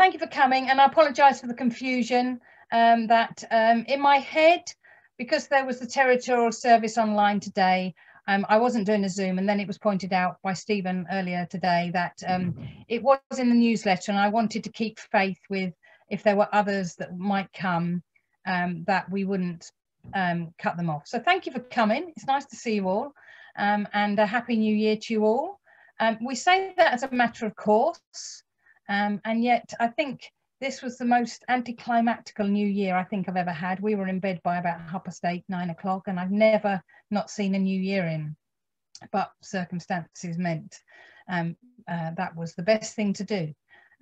thank you for coming, and I apologise for the confusion. Um, that um, in my head, because there was the territorial service online today, um, I wasn't doing a Zoom, and then it was pointed out by Stephen earlier today that um, it was in the newsletter, and I wanted to keep faith with if there were others that might come, um, that we wouldn't um, cut them off. So thank you for coming. It's nice to see you all, um, and a happy New Year to you all. Um, we say that as a matter of course, and yet I think this was the most anticlimactical new year I think I've ever had. We were in bed by about half past eight, nine o'clock, and I've never not seen a new year in. But circumstances meant um, uh, that was the best thing to do.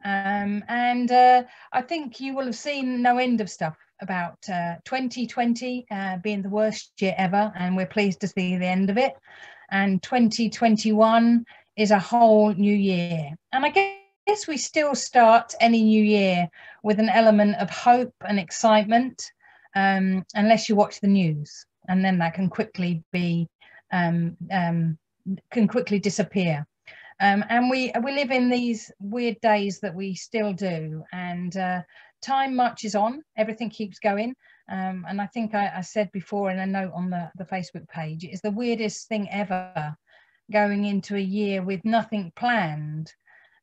Um, and uh, I think you will have seen no end of stuff about uh, 2020 uh, being the worst year ever, and we're pleased to see the end of it. And 2021 is a whole new year. And I guess guess we still start any new year with an element of hope and excitement, um, unless you watch the news, and then that can quickly be um, um, can quickly disappear. Um, and we we live in these weird days that we still do, and uh, time marches on. Everything keeps going. Um, and I think I, I said before in a note on the, the Facebook page, it is the weirdest thing ever going into a year with nothing planned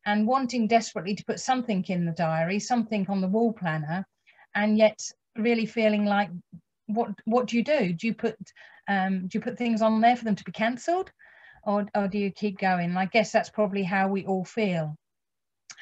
and wanting desperately to put something in the diary, something on the wall planner, and yet really feeling like, what what do you do? Do you put um, do you put things on there for them to be cancelled, or or do you keep going? I guess that's probably how we all feel.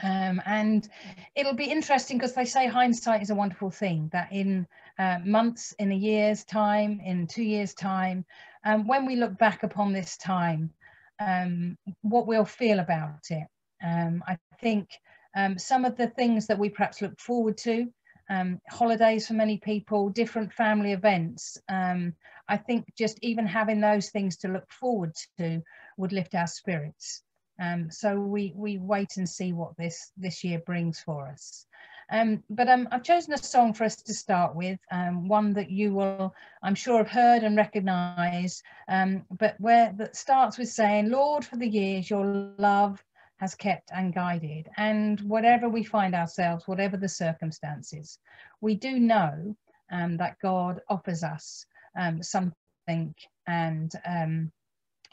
Um, and it'll be interesting because they say hindsight is a wonderful thing. That in uh, months, in a year's time, in two years' time, um, when we look back upon this time, um, what we'll feel about it. Um, I think um, some of the things that we perhaps look forward to, um, holidays for many people, different family events, um, I think just even having those things to look forward to would lift our spirits. Um, so we, we wait and see what this, this year brings for us. Um, but I've chosen a song for us to start with, one that you will, I'm sure, have heard and recognise, but where that starts with saying, Lord, for the years your love has kept and guided. And whatever we find ourselves, whatever the circumstances, we do know um, that God offers us um, something and um,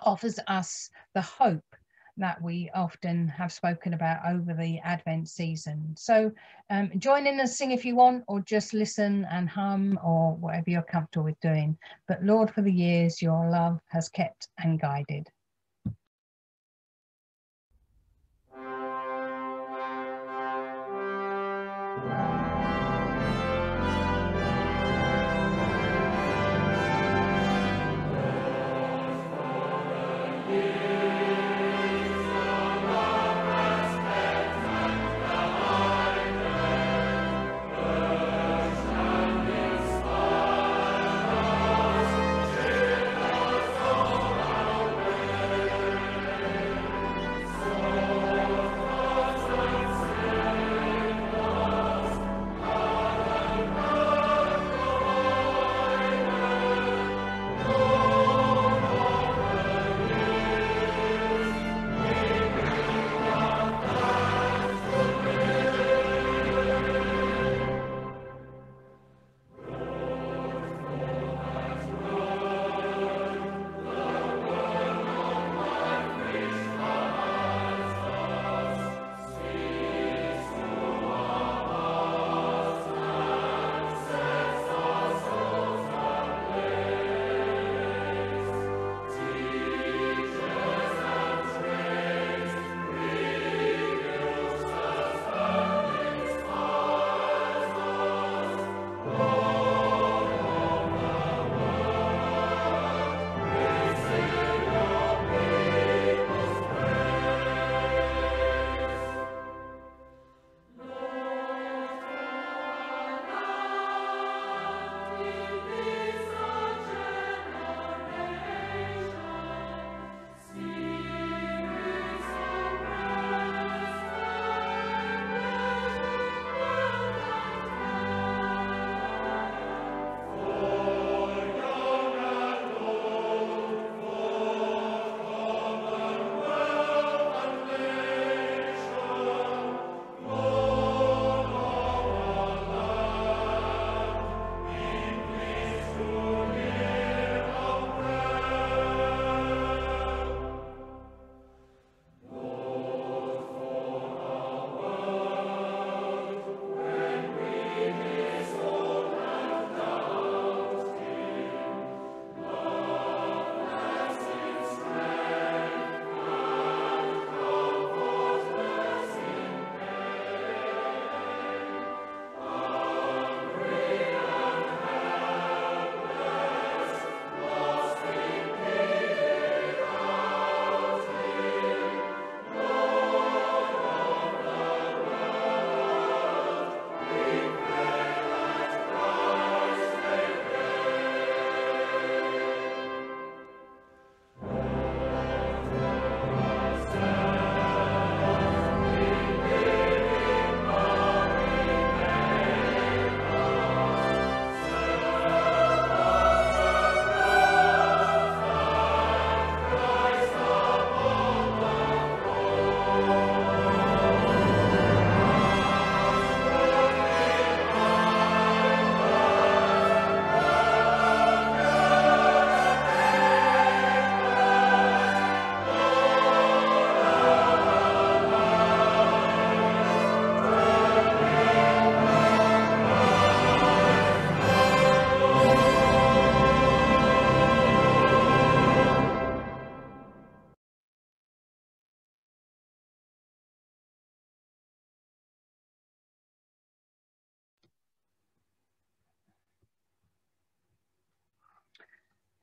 offers us the hope that we often have spoken about over the Advent season. So um, join in and sing if you want, or just listen and hum, or whatever you're comfortable with doing. But Lord, for the years your love has kept and guided.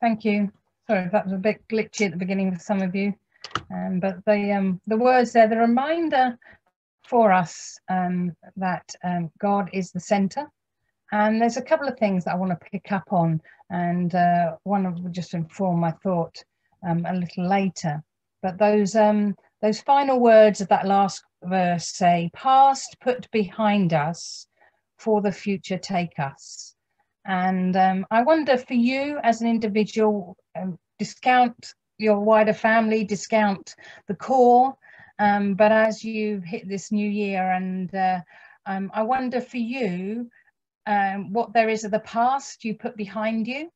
Thank you. Sorry, that was a bit glitchy at the beginning for some of you. Um, but the um, the words there, the reminder for us um, that um, God is the centre. And there's a couple of things that I want to pick up on, and uh, one of just inform my thought um, a little later. But those um, those final words of that last verse say, "Past put behind us, for the future take us." And um, I wonder for you as an individual, um, discount your wider family, discount the corps. Um, but as you hit this new year, and uh, um, I wonder for you um, what there is of the past you put behind you,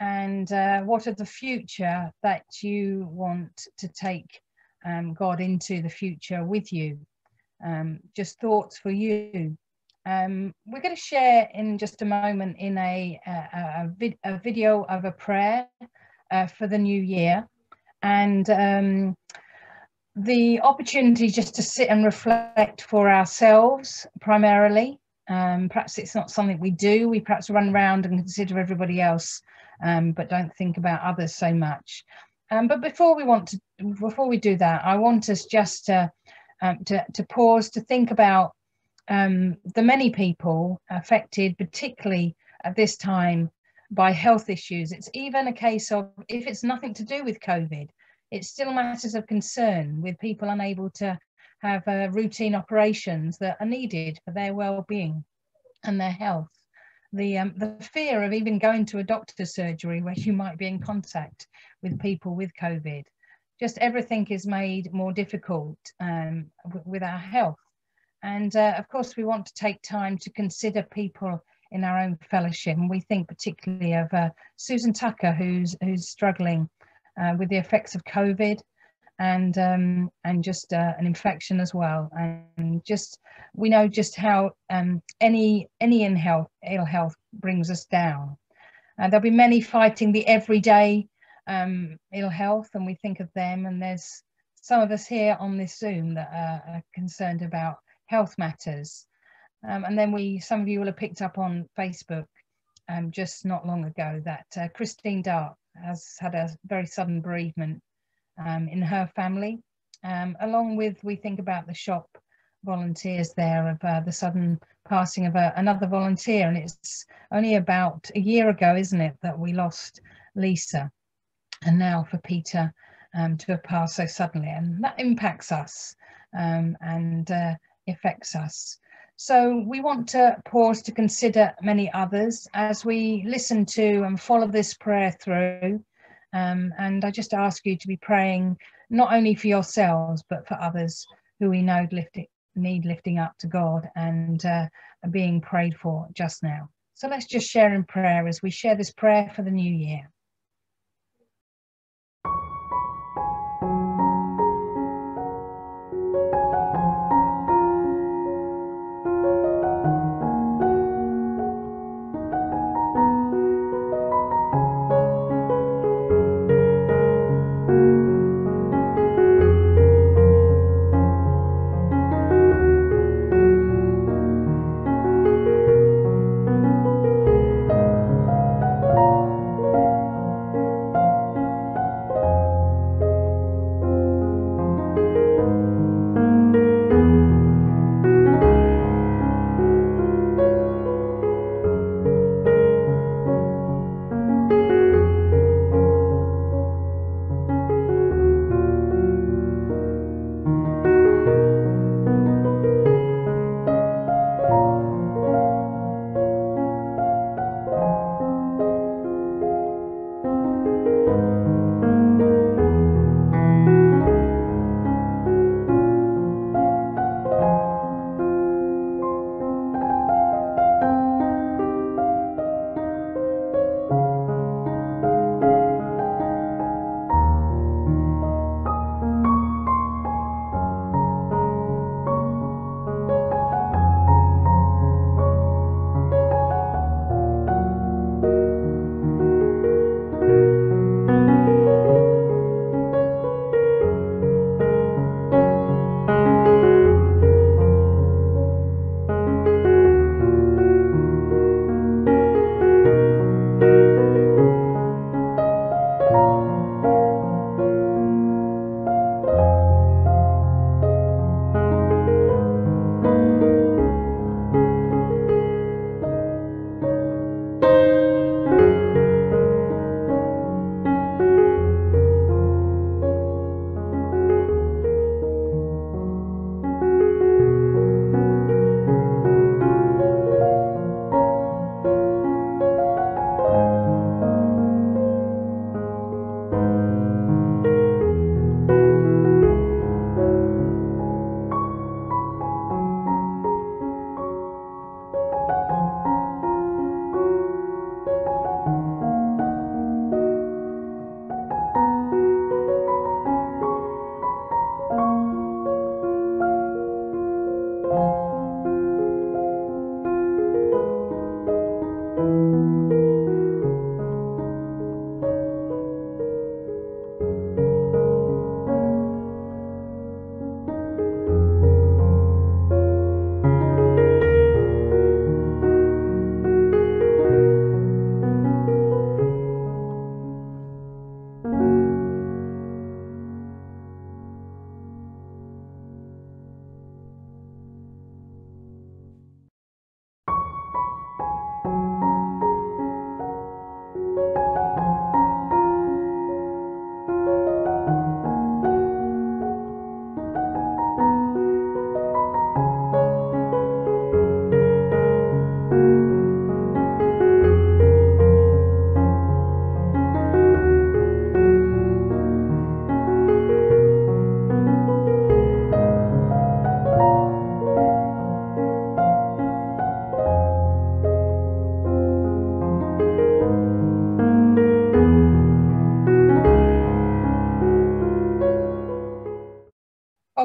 and uh, what of the future that you want to take um, God into the future with you. just thoughts for you. Um, we're going to share in just a moment in a, a, a, vid a video of a prayer uh, for the new year and um, the opportunity just to sit and reflect for ourselves primarily. Um, perhaps it's not something we do. We perhaps run around and consider everybody else, um, but don't think about others so much. Um, but before we want to, before we do that, I want us just to um, to, to pause to think about um, the many people affected, particularly at this time, by health issues. It's even a case of if it's nothing to do with COVID, it's still matters of concern with people unable to have uh, routine operations that are needed for their well-being and their health. The, um, the fear of even going to a doctor's surgery where you might be in contact with people with COVID. Just everything is made more difficult um, with our health. And uh, of course, we want to take time to consider people in our own fellowship. And we think particularly of uh, Susan Tucker, who's, who's struggling uh, with the effects of COVID and um, and just uh, an infection as well. And just we know just how um, any any in health, ill health brings us down. And there'll be many fighting the everyday um, ill health, and we think of them. And there's some of us here on this Zoom that are, are concerned about health matters. Um, and then we, some of you will have picked up on Facebook um, just not long ago that uh, Christine Dart has had a very sudden bereavement um, in her family. Um, along with, we think about the shop volunteers there of uh, the sudden passing of a, another volunteer. And it's only about a year ago, isn't it, that we lost Lisa. And now for Peter um, to have passed so suddenly. And that impacts us um, and uh, affects us. So we want to pause to consider many others as we listen to and follow this prayer through. Um, and I just ask you to be praying not only for yourselves, but for others who we know need lifting up to God and uh, being prayed for just now. So let's just share in prayer as we share this prayer for the new year.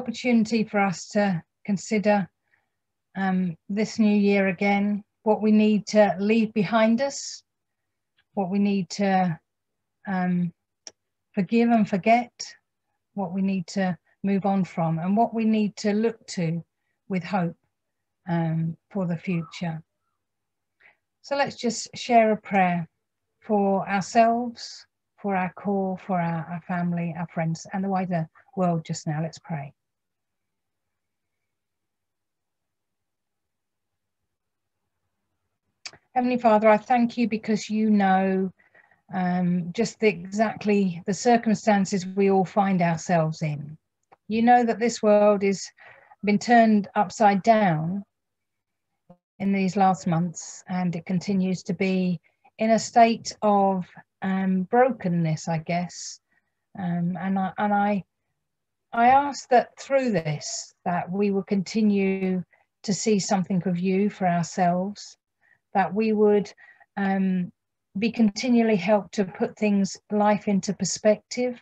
Opportunity for us to consider um, this new year again, what we need to leave behind us, what we need to um, forgive and forget, what we need to move on from, and what we need to look to with hope um, for the future. So let's just share a prayer for ourselves, for our corps, for our, our family, our friends, and the wider world just now. Let's pray. Heavenly Father, I thank you because you know um, just the, exactly the circumstances we all find ourselves in. You know that this world has been turned upside down in these last months, and it continues to be in a state of um, brokenness, I guess. Um, and I and I I ask that through this that we will continue to see something of you for ourselves, that we would um, be continually helped to put things life into perspective,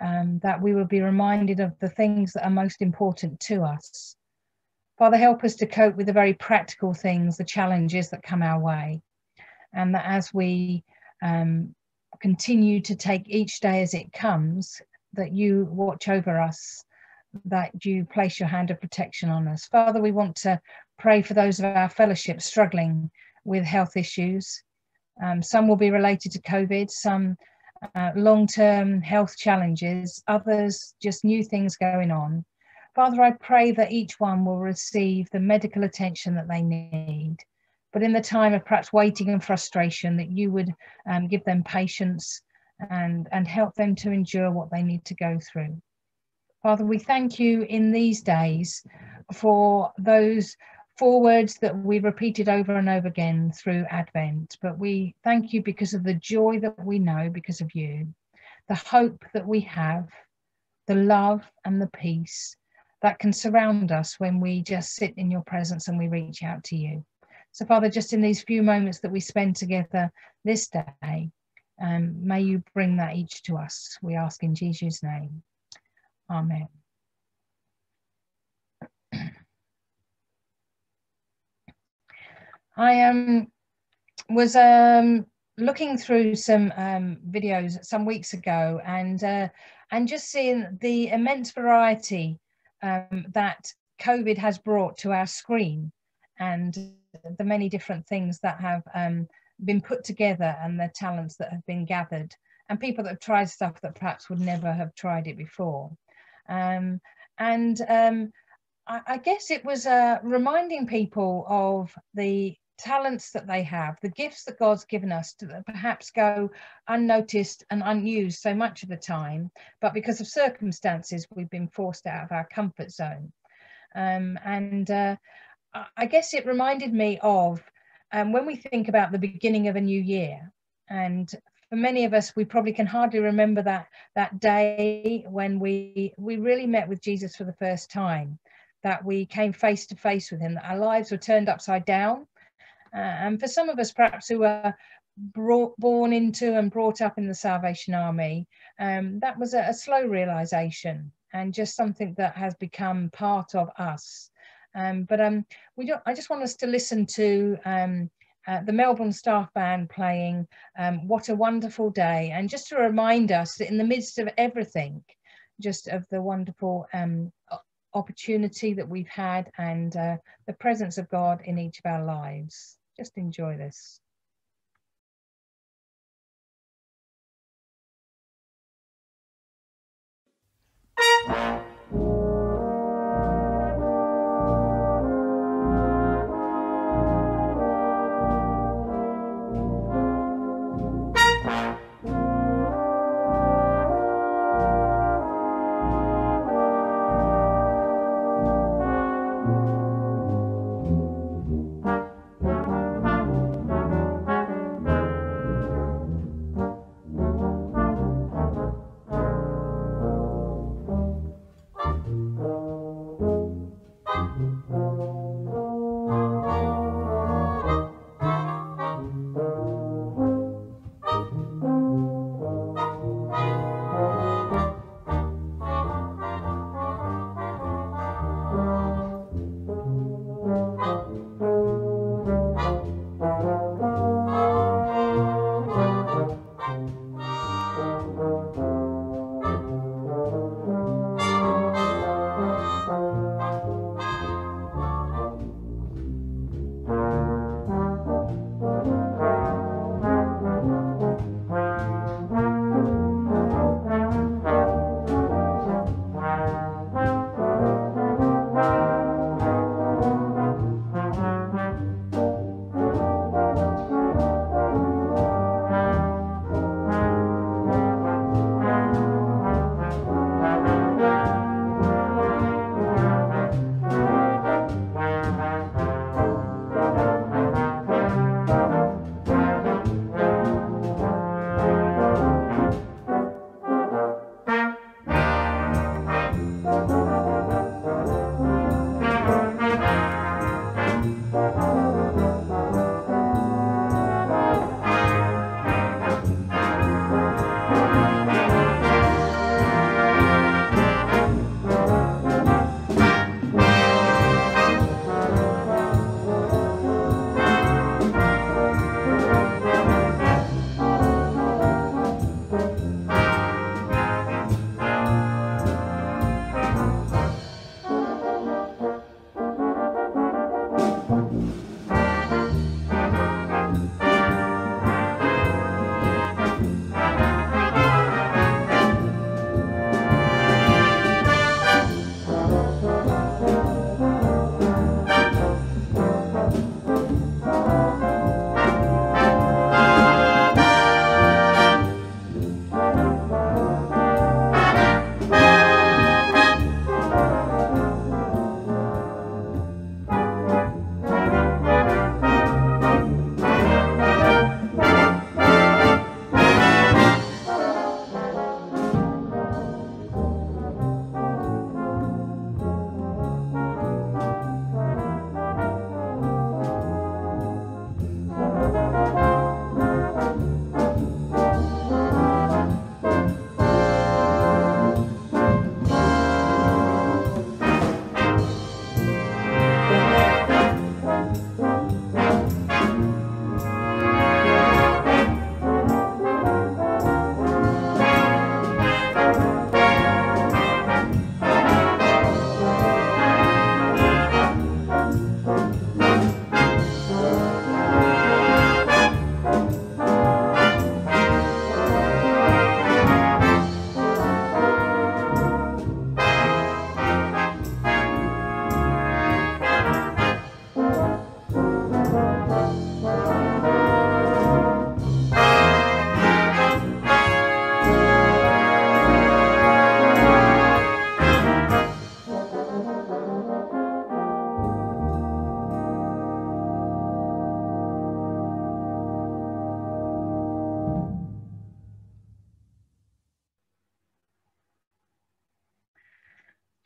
um, that we will be reminded of the things that are most important to us. Father, help us to cope with the very practical things, the challenges that come our way, and that as we um, continue to take each day as it comes, that you watch over us, that you place your hand of protection on us. Father, we want to pray for those of our fellowship struggling with health issues. Um, some will be related to COVID, some uh, long term health challenges, others just new things going on. Father, I pray that each one will receive the medical attention that they need. But in the time of perhaps waiting and frustration, that you would um, give them patience and, and help them to endure what they need to go through. Father, we thank you in these days for those four words that we repeated over and over again through Advent. But we thank you because of the joy that we know because of you, the hope that we have, the love and the peace that can surround us when we just sit in your presence and we reach out to you. So, Father, just in these few moments that we spend together this day, um, may you bring that each to us. We ask in Jesus' name. Amen. I um, was um, looking through some um, videos some weeks ago and uh, and just seeing the immense variety um, that COVID has brought to our screen and the many different things that have um, been put together and the talents that have been gathered and people that have tried stuff that perhaps would never have tried it before. Um, and um, I, I, guess it was uh, reminding people of the talents that they have, the gifts that God's given us to perhaps go unnoticed and unused so much of the time, but because of circumstances, we've been forced out of our comfort zone. Um, and uh, I guess it reminded me of um, when we think about the beginning of a new year, and for many of us, we probably can hardly remember that that day when we we really met with Jesus for the first time, that we came face to face with him, that our lives were turned upside down, and for some of us, perhaps who were brought, born into and brought up in the Salvation Army, um, that was a, a, slow realization and just something that has become part of us. Um, but um, we don't, I just want us to listen to um, uh, the Melbourne Staff Band playing um, What a Wonderful Day, and just to remind us that in the midst of everything, just of the wonderful um, opportunity that we've had and uh, the presence of God in each of our lives. Just enjoy this.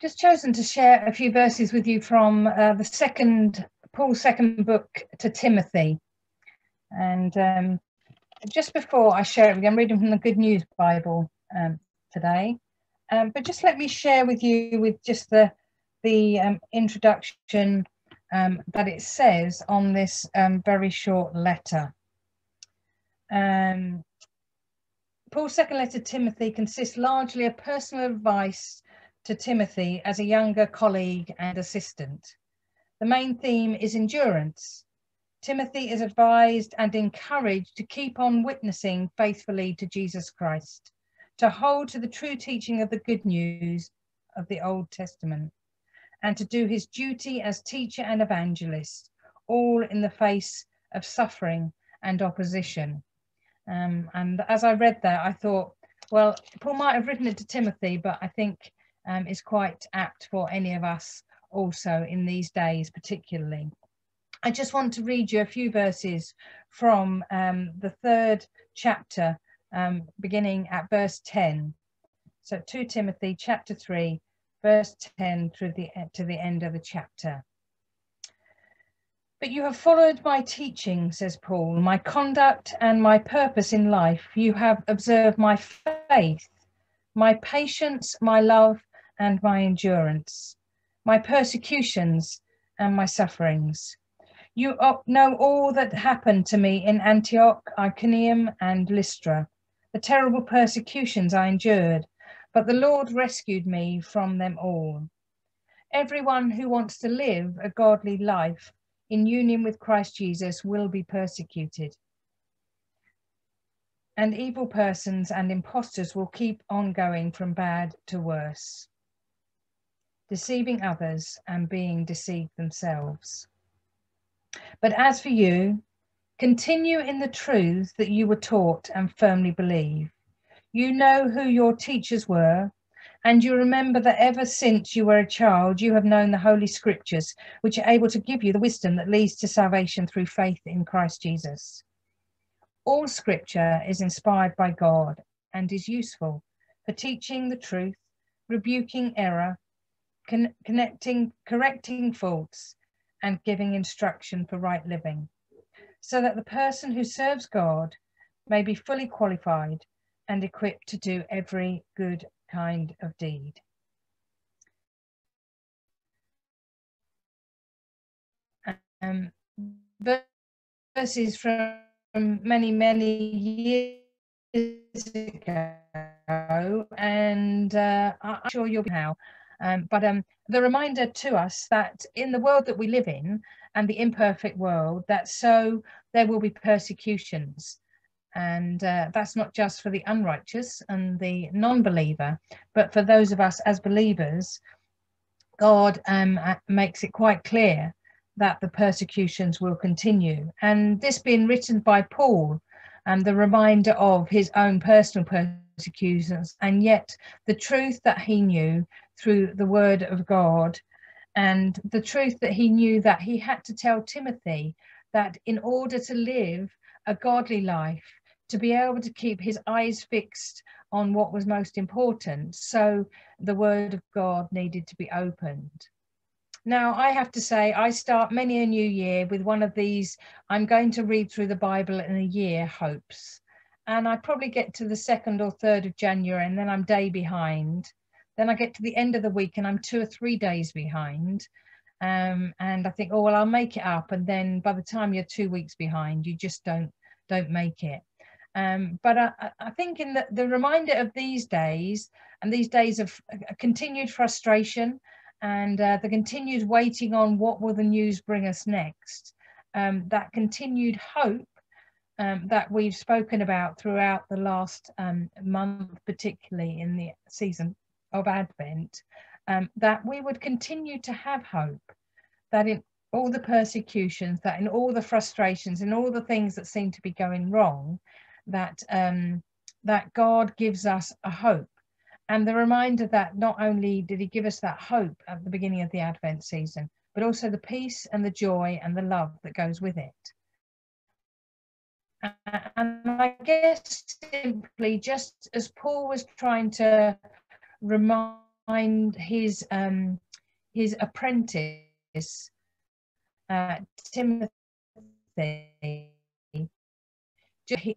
Just chosen to share a few verses with you from uh, the second, Paul's second book to Timothy. And um, just before I share it with you, I'm reading from the Good News Bible um, today. Um, but just let me share with you with just the, the um, introduction um, that it says on this um, very short letter. Paul's second letter to Timothy consists largely of personal advice to Timothy as a younger colleague and assistant. The main theme is endurance. Timothy is advised and encouraged to keep on witnessing faithfully to Jesus Christ, to hold to the true teaching of the good news of the Old Testament, and to do his duty as teacher and evangelist, all in the face of suffering and opposition. Um, and as I read that, I thought, well, Paul might have written it to Timothy, but I think um, is quite apt for any of us also in these days, particularly. I just want to read you a few verses from um, the third chapter, um, beginning at verse 10. So 2 Timothy chapter 3, verse 10 through the, to the end of the chapter. But you have followed my teaching, says Paul, my conduct and my purpose in life. You have observed my faith, my patience, my love, and my endurance, my persecutions and my sufferings. You know all that happened to me in Antioch, Iconium, and Lystra, the terrible persecutions I endured, but the Lord rescued me from them all. Everyone who wants to live a godly life in union with Christ Jesus will be persecuted. And evil persons and impostors will keep on going from bad to worse, deceiving others and being deceived themselves. But as for you, continue in the truths that you were taught and firmly believe. You know who your teachers were and you remember that ever since you were a child, you have known the Holy Scriptures, which are able to give you the wisdom that leads to salvation through faith in Christ Jesus. All Scripture is inspired by God and is useful for teaching the truth, rebuking error, con- connecting, correcting faults, and giving instruction for right living, so that the person who serves God may be fully qualified and equipped to do every good kind of deed. Um, verses from many, many years ago, and uh, I'm sure you'll be. Um, but um, the reminder to us that in the world that we live in and the imperfect world, that so there will be persecutions and uh, that's not just for the unrighteous and the non believer, but for those of us as believers, God um, makes it quite clear that the persecutions will continue. And this being written by Paul, and the reminder of his own personal persecutions, and yet the truth that he knew through the word of God, and the truth that he knew that he had to tell Timothy that in order to live a godly life, to be able to keep his eyes fixed on what was most important. So the word of God needed to be opened. Now, I have to say, I start many a new year with one of these I'm going to read through the Bible in a year hopes. And I probably get to the second or third of January and then I'm day behind. Then I get to the end of the week and I'm two or three days behind. Um, and I think, oh well, I'll make it up. And then by the time you're two weeks behind, you just don't don't make it. Um, but I, I, think in the, the reminder of these days and these days of continued frustration and uh, the continued waiting on what will the news bring us next, um, that continued hope um, that we've spoken about throughout the last um, month, particularly in the season of Advent, um, that we would continue to have hope, that in all the persecutions, that in all the frustrations, in all the things that seem to be going wrong, that um, that God gives us a hope. And the reminder that not only did he give us that hope at the beginning of the Advent season, but also the peace and the joy and the love that goes with it. And I guess simply just as Paul was trying to remind his um, his apprentice uh, Timothy.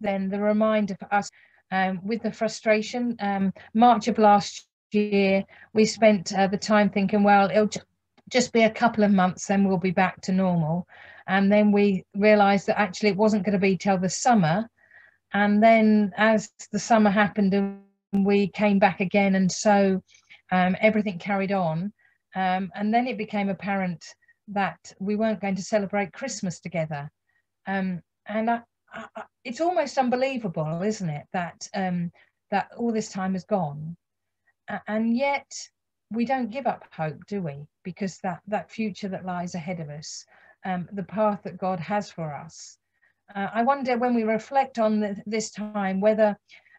Then the reminder for us um, with the frustration. Um, March of last year, we spent uh, the time thinking, well, it'll just be a couple of months, then we'll be back to normal. And then we realised that actually it wasn't going to be till the summer. And then as the summer happened, and we came back again, and so um, everything carried on. Um, and then it became apparent that we weren't going to celebrate Christmas together. Um, and I, I, it's almost unbelievable, isn't it, that um, that all this time has gone, and yet we don't give up hope, do we? Because that that future that lies ahead of us, um, the path that God has for us. Uh, I wonder when we reflect on the, this time whether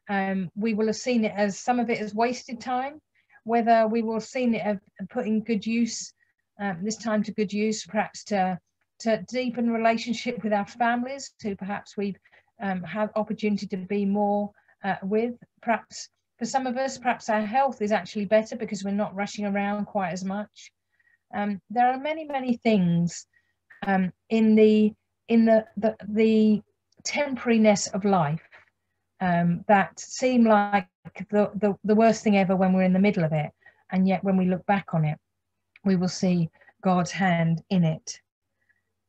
um, we will have seen it as some of it as wasted time, whether we will have seen it as putting good use um, this time to good use, perhaps to to deepen relationship with our families, who perhaps we've um, had opportunity to be more uh, with. Perhaps for some of us, perhaps our health is actually better because we're not rushing around quite as much. Um, there are many, many things um, in the in the the, the temporariness of life um, that seem like the, the, the worst thing ever when we're in the middle of it. And yet when we look back on it, we will see God's hand in it.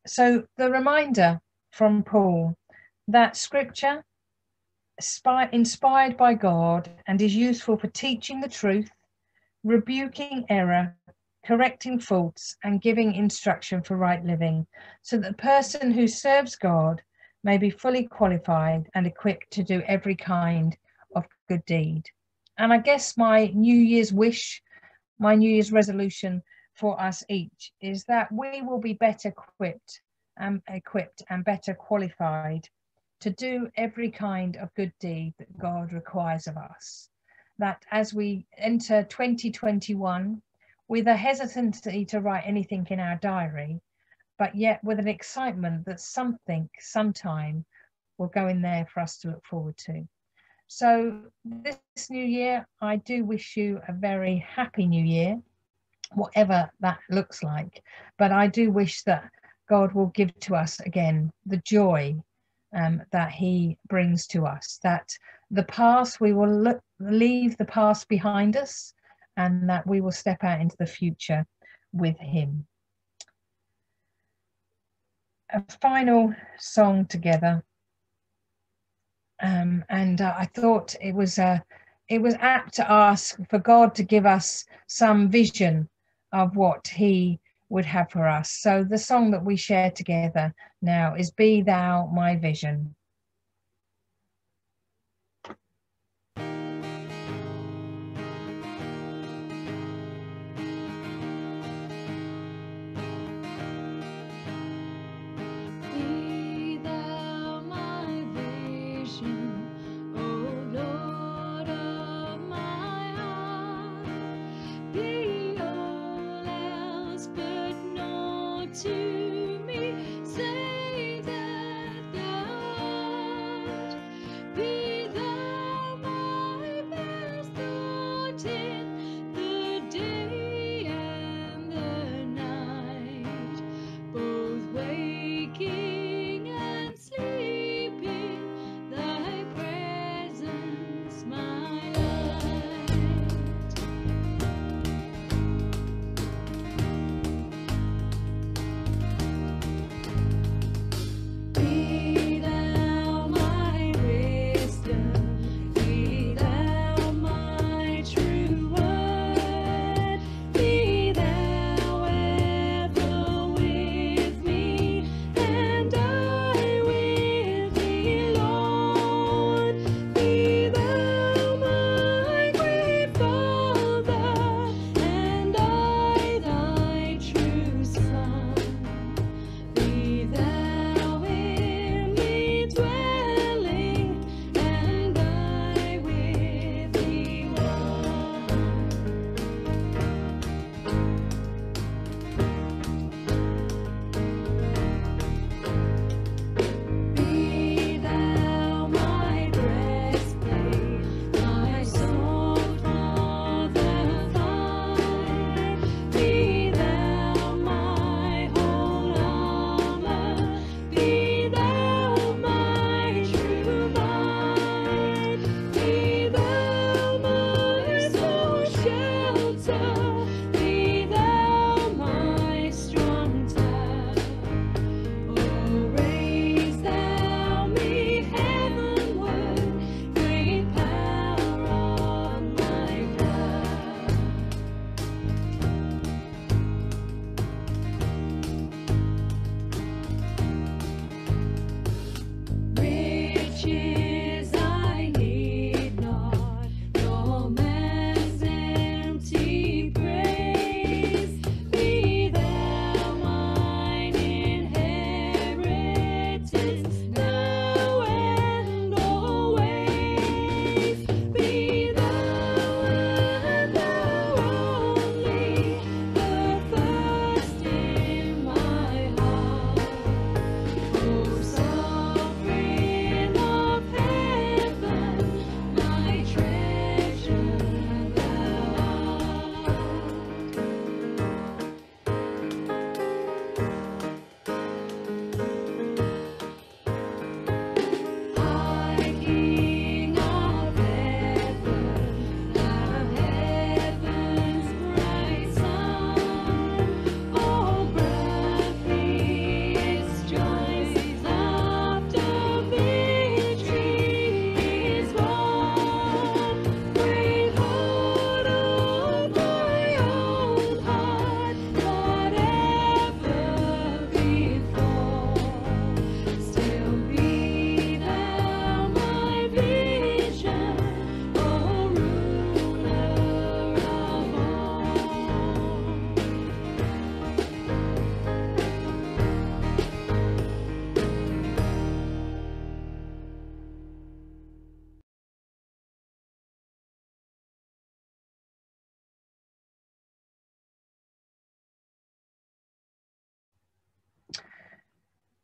So the reminder from Paul that scripture inspired by God and is useful for teaching the truth, rebuking error, correcting faults, and giving instruction for right living, so that the person who serves God may be fully qualified and equipped to do every kind of good deed. And I guess my New Year's wish, my New Year's resolution for us each is that we will be better equipped and equipped and better qualified to do every kind of good deed that God requires of us. That as we enter 2021 with a hesitancy to write anything in our diary, but yet with an excitement that something, sometime, will go in there for us to look forward to. So, this new year, I do wish you a very happy new year, whatever that looks like. But I do wish that God will give to us again the joy um, that He brings to us, that the past, we will look, leave the past behind us, and that we will step out into the future with Him a final song together. Um, and uh, I thought it was uh, it was apt to ask for God to give us some vision of what He would have for us. So the song that we share together now is "Be Thou My Vision."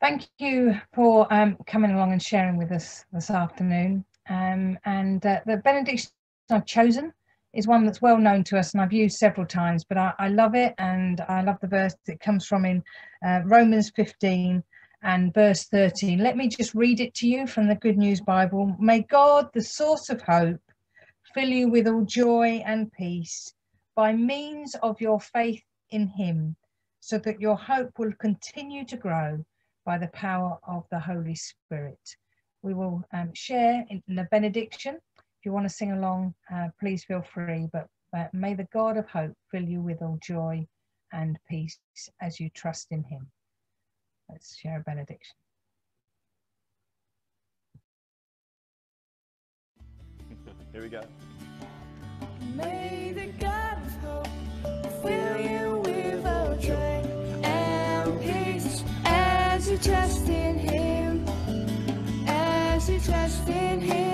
Thank you for um, coming along and sharing with us this afternoon. Um, and uh, the benediction I've chosen is one that's well known to us and I've used several times, but I, I love it and I love the verse it comes from in uh, Romans 15 and verse 13. Let me just read it to you from the Good News Bible. May God, the source of hope, fill you with all joy and peace by means of your faith in him, so that your hope will continue to grow by the power of the Holy Spirit. We will um, share in, the benediction. If you want to sing along, uh, please feel free. But uh, may the God of hope fill you with all joy and peace as you trust in him. Let's share a benediction. Here we go. May the God of hope fill you with all joy trust in Him, as you trust in Him.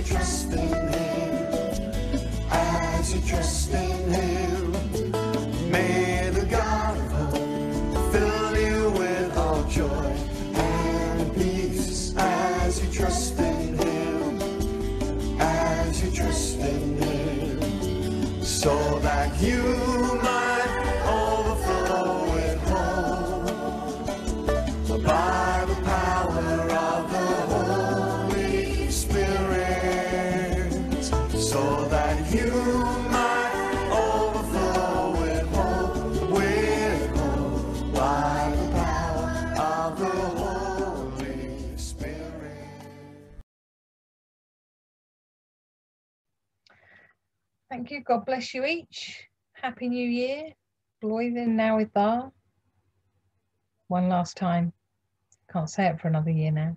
You trust in Him, as you trust in God bless you each. Happy New Year. Bloivin now with Dda. One last time. Can't say it for another year now.